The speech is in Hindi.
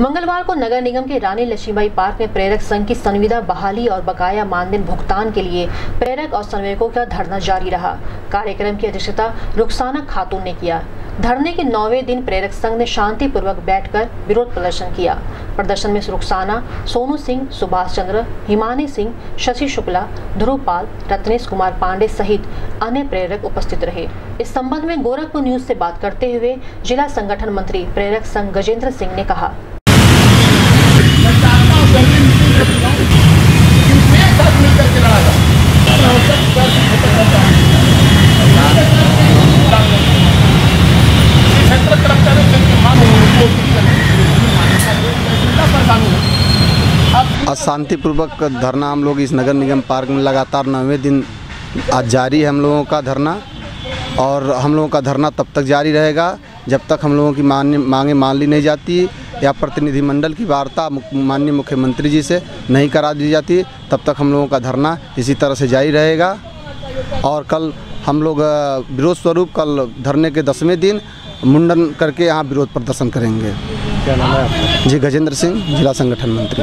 मंगलवार को नगर निगम के रानी लक्ष्मीबाई पार्क में प्रेरक संघ की संविदा बहाली और बकाया मानदेन भुगतान के लिए प्रेरक और संवेदकों का धरना जारी रहा। कार्यक्रम की अध्यक्षता रुखसाना खातून ने किया। धरने के नौवे दिन प्रेरक संघ ने शांतिपूर्वक बैठकर विरोध प्रदर्शन किया। प्रदर्शन में रुखसाना, सोनू सिंह, सुभाष चंद्र, हिमानी सिंह, शशि शुक्ला, ध्रुव पाल, रत्नेश कुमार पांडे सहित अन्य प्रेरक उपस्थित रहे। इस संबंध में गोरखपुर न्यूज़ से बात करते हुए जिला संगठन मंत्री प्रेरक संघ गजेंद्र सिंह ने कहा मैं चाहता हूँ जल्दी मीटिंग में बुलाऊं कि एक साथ मिलकर के लड़ा जाए अपना अवसर विकास की खत्म करता है क्षेत्र कर्मचारी संघ की मांग को पूरी करने जिला परेशानी है। अब आज शांतिपूर्वक धरना हम लोग इस नगर निगम पार्क में लगातार नौवें दिन आज जारी है हम लोगों का धरना और हम लोगों का धरना तब तक जारी रहेगा जब तक हम लोगों की मान्य मांगे मान ली नहीं जाती या प्रतिनिधिमंडल की वार्ता माननीय मुख्यमंत्री जी से नहीं करा दी जाती तब तक हम लोगों का धरना इसी तरह से जारी रहेगा और कल हम लोग विरोध स्वरूप कल धरने के दसवें दिन मुंडन करके यहाँ विरोध प्रदर्शन करेंगे। क्या नाम है आपका? जी गजेंद्र सिंह जिला संगठन मंत्री।